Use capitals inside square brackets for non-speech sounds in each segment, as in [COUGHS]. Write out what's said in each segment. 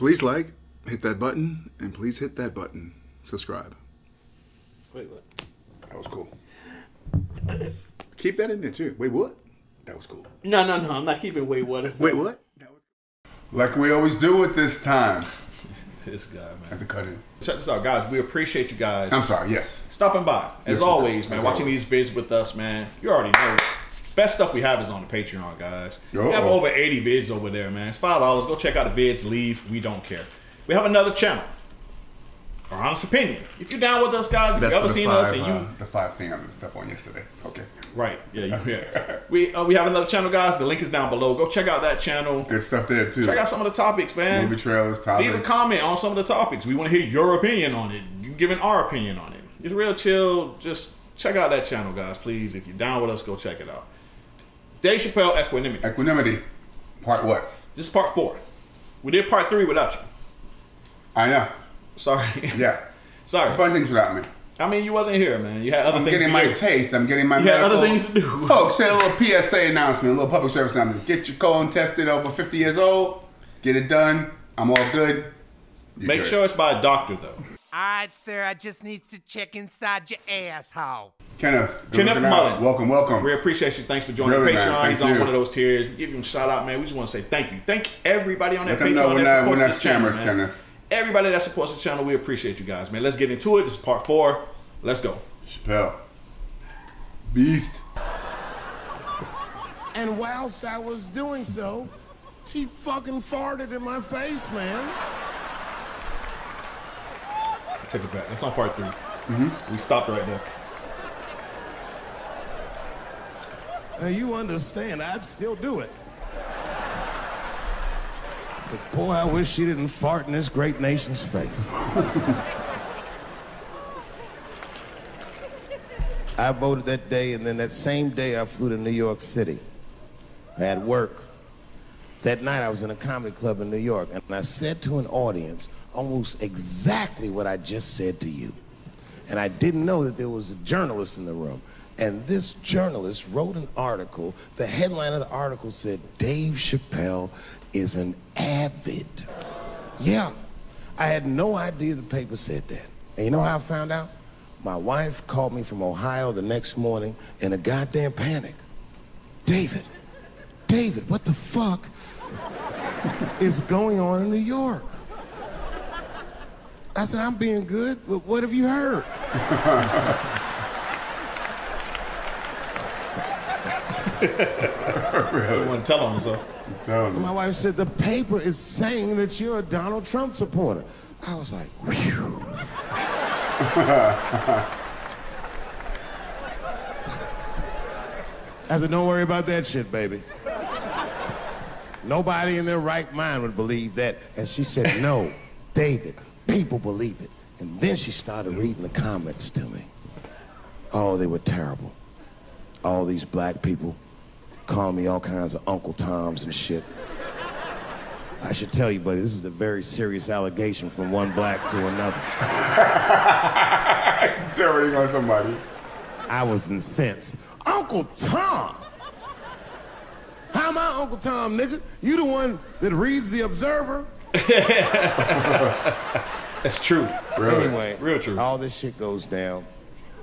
Please like, hit that button, and please hit that button. Subscribe. Wait, what? That was cool. Keep that in there too. Wait, what? That was cool. No, no, no. I'm not keeping wait what. Wait, what? That was like we always do at this time. [LAUGHS] This guy, At man. the cut in. Check this out, guys. We appreciate you guys. I'm sorry. Yes. stopping by. As Yes, always, do. man, As watching always. these vids with us, man. You already know. Best stuff we have is on the Patreon, guys. We have over 80 vids over there, man. It's five dollars. Go check out the vids. Leave. We don't care. We have another channel. Our honest opinion. If you're down with us, guys, if That's you've ever seen five, us and you uh, the five thing I messed up on yesterday. Okay. right, yeah, you, yeah. [LAUGHS] we uh, we have another channel, guys. The link is down below. Go check out that channel. There's stuff there too. Check out some of the topics, man. Movie trailers, topics. Leave a comment on some of the topics. We want to hear your opinion on it. You giving our opinion on it. It's real chill. Just check out that channel, guys, please. If you're down with us, go check it out. Dave Chappelle Equanimity. Equanimity. Part what? This is part four. We did part three without you. I know. Sorry. Yeah. A [LAUGHS] Sorry. bunch of things without me. I mean, you wasn't here, man. You had other things. I'm things getting to my do. taste. I'm getting my You had medical. other things to do. [LAUGHS] Folks, say a little PSA announcement, a little public service announcement. Get your colon tested over 50 years old. Get it done. I'm all good. You Make good. sure it's by a doctor, though. Alright, sir, I just need to check inside your asshole. Kenneth. Kenneth. Mullen. Welcome, welcome. We appreciate you. Thanks for joining Really, the man. Patreon. He's on you. one of those tiers. We give him a shout out, man. We just want to say thank you. Thank everybody on that Let them Patreon know we're that not, we're supports not this channel. Kenneth. Everybody that supports the channel, we appreciate you guys, man. Let's get into it. This is part four. Let's go. Chappelle. Beast. And whilst I was doing so, she fucking farted in my face, man. I Take it back. That's not part 3 Mm-hmm. We stopped right there. Now you understand, I'd still do it. But boy, I wish she didn't fart in this great nation's face. I voted that day, and then that same day I flew to New York City. I had work. That night I was in a comedy club in New York, and I said to an audience almost exactly what I just said to you. And I didn't know that there was a journalist in the room. And this journalist wrote an article. The headline of the article said, Dave Chappelle is an avid. Yeah. I had no idea the paper said that. And you know how I found out? My wife called me from Ohio the next morning in a goddamn panic. David, David, what the fuck is going on in New York? I said, I'm being good, but what have you heard? [LAUGHS] You want to tell on himself. Telling you. My wife said, the paper is saying that you're a Donald Trump supporter. I was like, whew. I said, don't worry about that shit, baby. Nobody in their right mind would believe that. And she said, no, David, people believe it. And then she started reading the comments to me. Oh, they were terrible. All these black people calling me all kinds of Uncle Toms and shit. I should tell you, buddy, this is a very serious allegation from one black to another. Already on somebody. I was incensed. Uncle Tom! How am I Uncle Tom, nigga? You the one that reads the Observer? [LAUGHS] That's true. Really? Anyway, Real true. all this shit goes down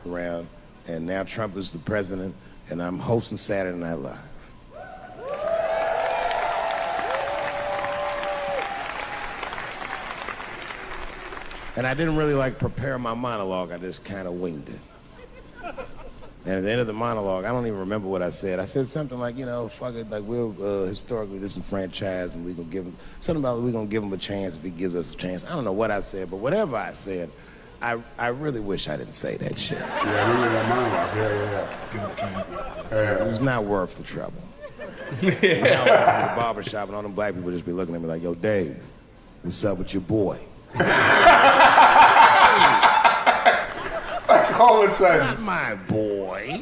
around, and now Trump is the president, and I'm hosting Saturday Night Live. And I didn't really like prepare my monologue. I just kind of winged it. And at the end of the monologue, I don't even remember what I said. I said something like, you know, fuck it, like we're uh, historically disenfranchised, and we're gonna give him something about we're gonna give him a chance if he gives us a chance. I don't know what I said, but whatever I said, I I really wish I didn't say that shit. Yeah, I remember that monologue. Yeah, yeah, yeah. It was not worth the trouble. [LAUGHS] now I'm in the barber shop, and all them black people just be looking at me like, "Yo, Dave, what's up with your boy?" [LAUGHS] All of a sudden. Not my boy.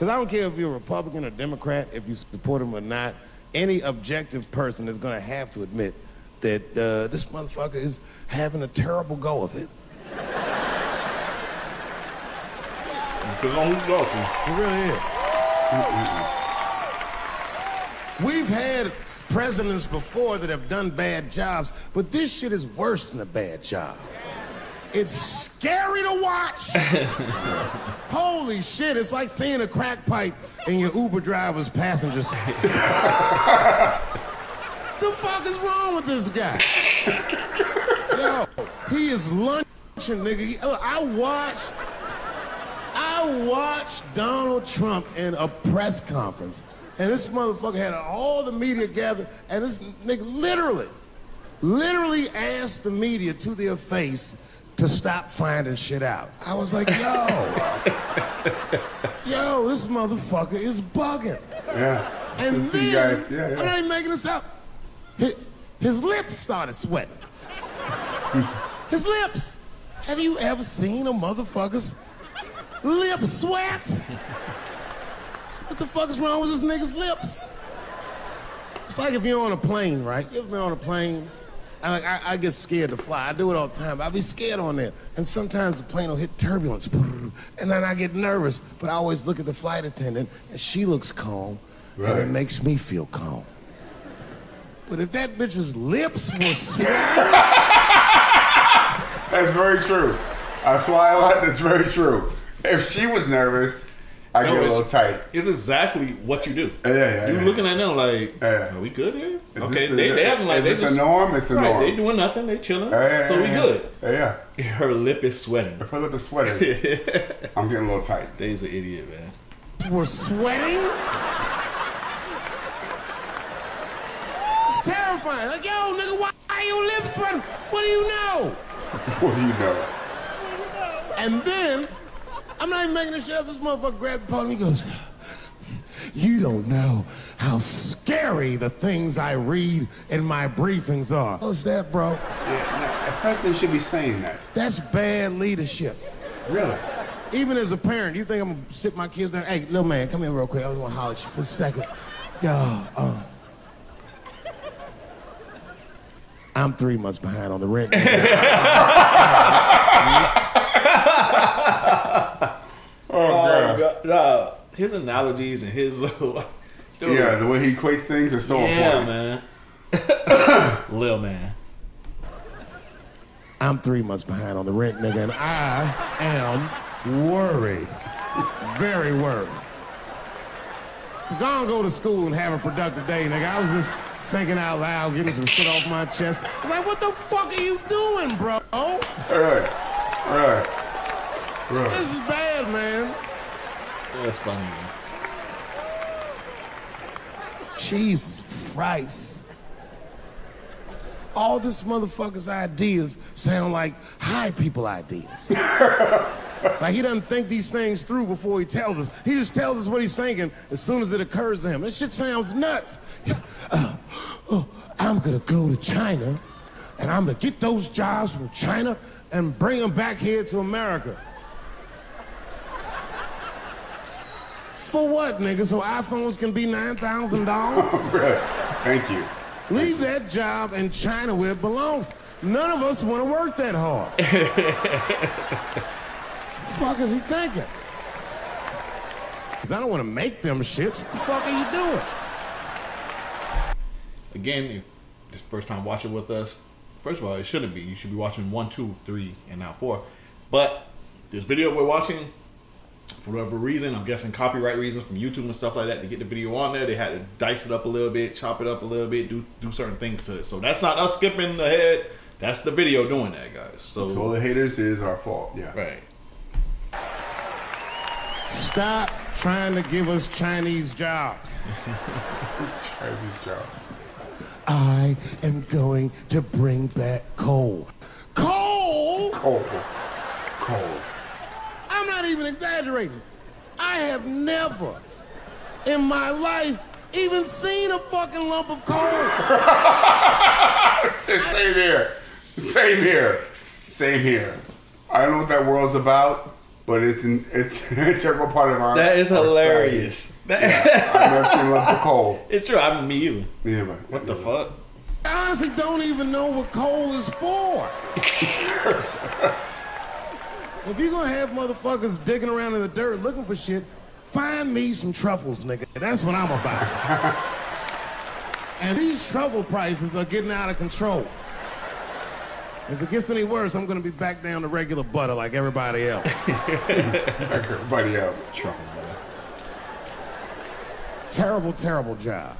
Because I don't care if you're a Republican or Democrat, if you support him or not, any objective person is going to have to admit that uh, this motherfucker is having a terrible go of it. Because on who's talking. It really is. We've had presidents before that have done bad jobs, but this shit is worse than a bad job. It's scary to watch. [LAUGHS] Holy shit, it's like seeing a crack pipe in your Uber driver's passenger seat. [LAUGHS] the fuck is wrong with this guy? [LAUGHS] Yo, he is lunching, nigga. He- I watched, I watched Donald Trump in a press conference, and this motherfucker had all the media gathered, and this nigga literally, literally asked the media to their face to stop finding shit out. I was like, yo, [LAUGHS] yo, this motherfucker is bugging. Yeah. And then, you guys, yeah, I'm not even making this up. His, his lips started sweating. [LAUGHS] his lips. Have you ever seen a motherfucker's lip sweat? what the fuck is wrong with this nigga's lips? It's like if you're on a plane, right? You ever been on a plane? I, like, I, I get scared to fly. I do it all the time. I be scared on there. And sometimes the plane will hit turbulence. And then I get nervous. But I always look at the flight attendant, and she looks calm. And it makes me feel calm. But if that bitch's lips were [LAUGHS] sweating, That's very true. I fly a lot. That's very true. If she was nervous, I No, get a little tight. It's exactly what you do. Yeah, yeah, You yeah. looking at them like, Yeah. are we good here? If okay, this is- they, they acting like if they it's a just norm, it's a right, norm. They doing nothing. They chilling. Yeah, yeah, so we yeah, good. Yeah, yeah. [LAUGHS] Her lip is sweating. If her lip is sweating, [LAUGHS] I'm getting a little tight. Dave's an idiot, man. We're sweating. It's terrifying. Like, yo, nigga, why are your lips sweating? What do you know? [LAUGHS] What do you know? And then, I'm not even making this shit up. This motherfucker grabbed the podium. He goes, You don't know how scary the things I read in my briefings are. What's that, bro? Yeah, a president should be saying that. That's bad leadership. Really? Even as a parent, you think I'm gonna sit my kids down? Hey, little man, come here real quick. I just wanna holler at you for a second. Yo, uh, I'm three months behind on the rent. [LAUGHS] [LAUGHS] Oh, God. Uh, his analogies and his [LAUGHS] little. Dude, Yeah, the way he equates things is so yeah, important. man. [COUGHS] Lil man. I'm three months behind on the rent, nigga, and I am worried. Very worried. Gonna go to school and have a productive day, nigga. I was just thinking out loud, getting some shit off my chest. I'm like, what the fuck are you doing, bro? All right. All right. Right. This is bad, man. That's funny. Man. Jesus Christ. All this motherfucker's ideas sound like high people ideas. [LAUGHS] like he doesn't think these things through before he tells us. He just tells us what he's thinking as soon as it occurs to him. This shit sounds nuts. Uh, oh, I'm gonna go to China and I'm gonna get those jobs from China and bring them back here to America. For what, nigga? So iPhones can be $9,000? Right. [LAUGHS] Thank you. Leave that job in China where it belongs. None of us want to work that hard. [LAUGHS] fuck is he thinking? Because I don't want to make them shits. What the fuck are you doing? Again, if this first time watching with us, first of all, it shouldn't be. You should be watching one, two, three, and now four. But this video we're watching, for whatever reason, I'm guessing copyright reasons from YouTube and stuff like that, to get the video on there, they had to dice it up a little bit, chop it up a little bit, do do certain things to it. So that's not us skipping ahead. That's the video doing that, guys. So to All the haters is our fault. Yeah. right. Stop trying to give us Chinese jobs. [LAUGHS] Chinese jobs. I am going to bring back coal. Coal? Coal. Cold. I'm not even exaggerating. I have never in my life even seen a fucking lump of coal. [LAUGHS] Same here. Same here. Same here. I don't know what that world's about, but it's an it's [LAUGHS] an integral part of our. That is our hilarious. society. I've never seen a lump of coal. [LAUGHS] It's true. I'm me either. Yeah, but What the fuck? I honestly don't even know what coal is for. If you're gonna have motherfuckers digging around in the dirt looking for shit, find me some truffles, nigga. That's what I'm about. And these truffle prices are getting out of control. If it gets any worse, I'm gonna be back down to regular butter like everybody else. [LAUGHS] Like everybody else. Trouble, man. terrible, terrible job.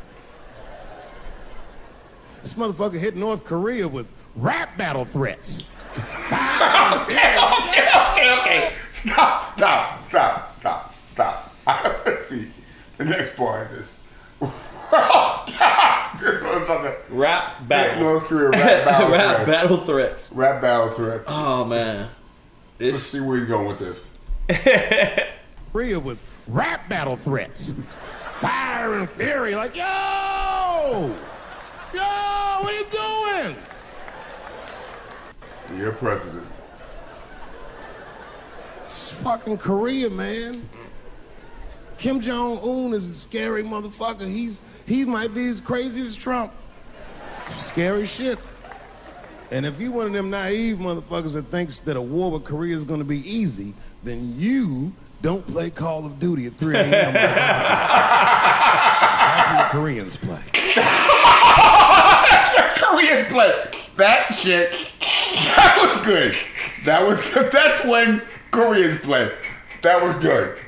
This motherfucker hit North Korea with rap battle threats. Okay, okay, okay, okay. Stop, stop, stop, stop, stop. I want to see the next part of this. oh, God. This motherfucker. Rap Yeah, battle. North Korea [LAUGHS] rap battle Rap threats. battle threats. Rap battle threats. Oh man. Let's see where he's going with this. [LAUGHS] Korea with rap battle threats. Fire and fury, like, yo! Yo, what are you doing? You're president. It's fucking Korea, man. Kim Jong Un is a scary motherfucker. He's he might be as crazy as Trump. Scary shit. And if you one of them naive motherfuckers that thinks that a war with Korea is going to be easy, then you don't play Call of Duty at 3 a.m. [LAUGHS] That's what the Koreans play. [LAUGHS] Koreans play that shit. [LAUGHS] That was good. That was good. [LAUGHS] That's when Koreans play. That was good.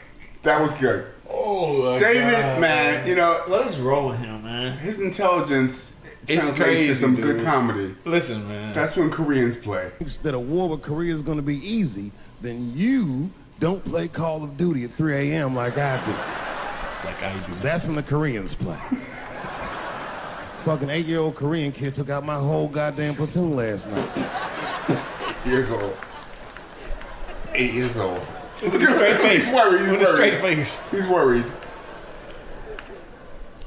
That was good. oh David, God, man, you know What is wrong with him, man? his intelligence It's translates crazy, to some dude. good comedy. Listen, man. That's when Koreans play. That a war with Korea is going to be easy, then you don't play Call of Duty at 3 a.m. like I do. like I do. That's when the Koreans play. Fucking eight-year-old Korean kid took out my whole goddamn platoon last night. [LAUGHS] Years old. Eight years old. With a straight [LAUGHS] face. He's worried. He's With a straight face. He's worried.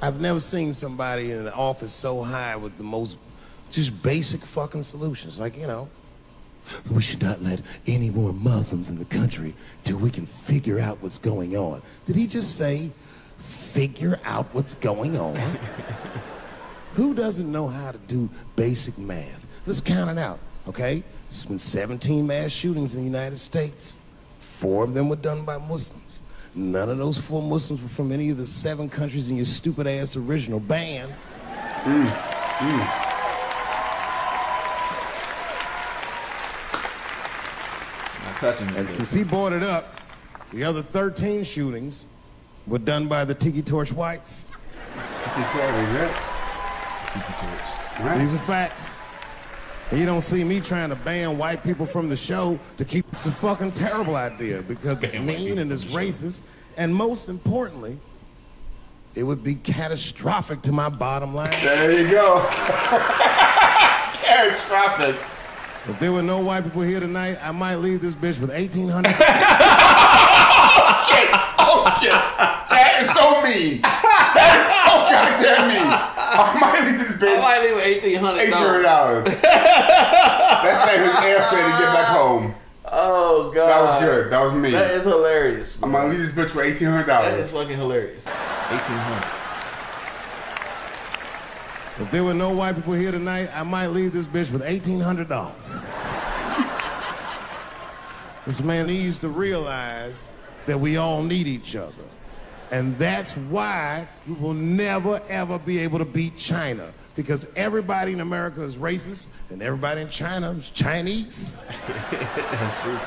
I've never seen somebody in an office so high with the most just basic fucking solutions. Like, you know, we should not let any more Muslims in the country till we can figure out what's going on. Did he just say, figure out what's going on? [LAUGHS] Who doesn't know how to do basic math? Let's count it out, okay? There's been 17 mass shootings in the United States. Four of them were done by Muslims. None of those four Muslims were from any of the seven countries in your stupid ass original band. Not touching And since he brought it up, the other 13 shootings were done by the Tiki Torch Whites. Right? These are facts. And you don't see me trying to ban white people from the show to keep it's a fucking terrible idea because it's Ban mean and it's the show. racist. And most importantly, it would be catastrophic to my bottom line. There you go. [LAUGHS] Catastrophic. If there were no white people here tonight, I might leave this bitch with 1,800. [LAUGHS] oh Shit. Oh shit. That is so mean. That is so goddamn mean. I might leave this bitch I might leave eighteen hundred. eight hundred dollars. That's like his airfare to get back home. Oh god. That was good. That was me. That is hilarious. I man. might leave this bitch with eighteen hundred dollars. That is dollars. fucking hilarious. Eighteen hundred. if there were no white people here tonight, I might leave this bitch with $1,800. [LAUGHS] this man needs to realize that we all need each other. And that's why we will never ever be able to beat China. Because everybody in America is racist and everybody in China is Chinese. [LAUGHS] That's true.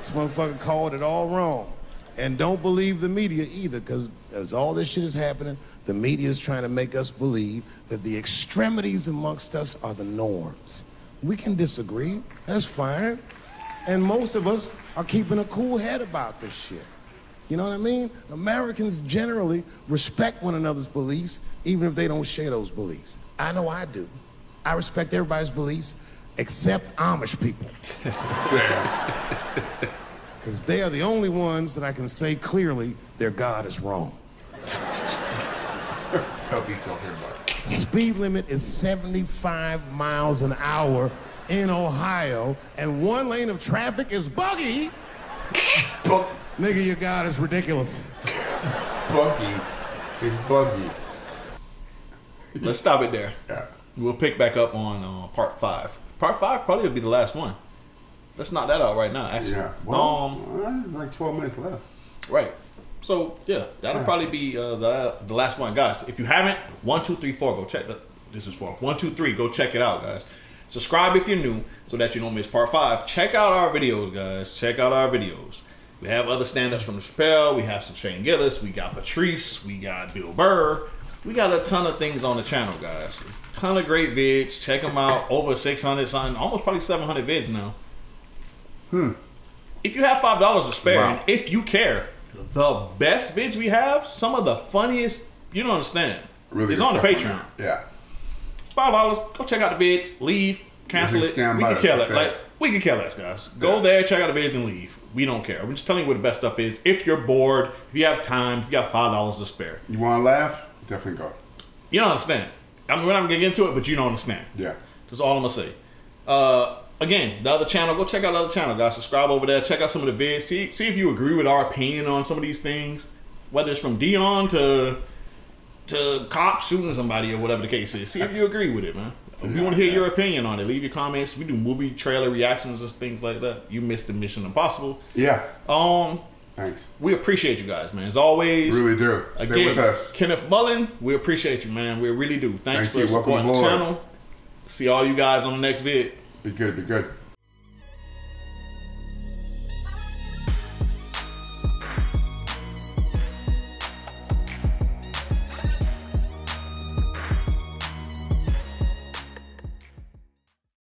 This motherfucker called it all wrong. And don't believe the media either, because as all this shit is happening, the media is trying to make us believe that the extremities amongst us are the norms. We can disagree, that's fine. And most of us are keeping a cool head about this shit. You know what I mean? Americans generally respect one another's beliefs, even if they don't share those beliefs. I know I do. I respect everybody's beliefs except Amish people. [LAUGHS] Because they are the only ones that I can say clearly their God is wrong. Self he's talking about. The speed limit is 75 miles an hour in Ohio, and one lane of traffic is buggy. Bug- Nigga, your God is ridiculous. Buggy. It's buggy. Let's stop it there. Yeah. We'll pick back up on uh, part five. Part five probably will be the last one. Let's knock that out right now. Actually, Yeah. Well, um, like 12 minutes left. right. So yeah, that'll probably be uh, the the last one, guys. If you haven't, one, two, three, four, go check that. This is for one, two, three. Go check it out, guys. Subscribe if you're new, so that you don't miss part five. Check out our videos, guys. Check out our videos. We have other stand-ups from Chappelle. We have some Shane Gillis. We got Patrice. We got Bill Burr. We got a ton of things on the channel, guys. A ton of great vids. Check them out. Over 600 something, almost probably 700 vids now. Hmm. If you have five dollars to spare, Wow. and if you care, the best vids we have, some of the funniest. You don't understand. Really it's on the Patreon. Yeah. Five dollars. Go check out the vids. Leave. Cancel it. We can kill it. Like we can kill less, guys. Go Yeah. there, check out the vids, and leave. We don't care. We're just telling you where the best stuff is. If you're bored, if you have time, if you got five dollars to spare, You want to laugh? Definitely go. you don't understand. I mean, we're not gonna get into it, but you don't understand. Yeah. That's all I'm gonna say. Uh, again, the other channel, go check out the other channel, guys. Subscribe over there. Check out some of the vids. See, see if you agree with our opinion on some of these things, whether it's from Dion to to cops shooting somebody or whatever the case is. See if you agree with it, man. We want to hear your opinion on it. Leave your comments. We do movie trailer reactions and things like that. You missed the Mission Impossible. Yeah. Um, Thanks. we appreciate you guys, man. As always, Really do. Stay Again, with us. Kenneth Mullen, we appreciate you, man. We really do. Thanks Thank for you. Welcome supporting the aboard. channel. See all you guys on the next vid. Be good. Be good.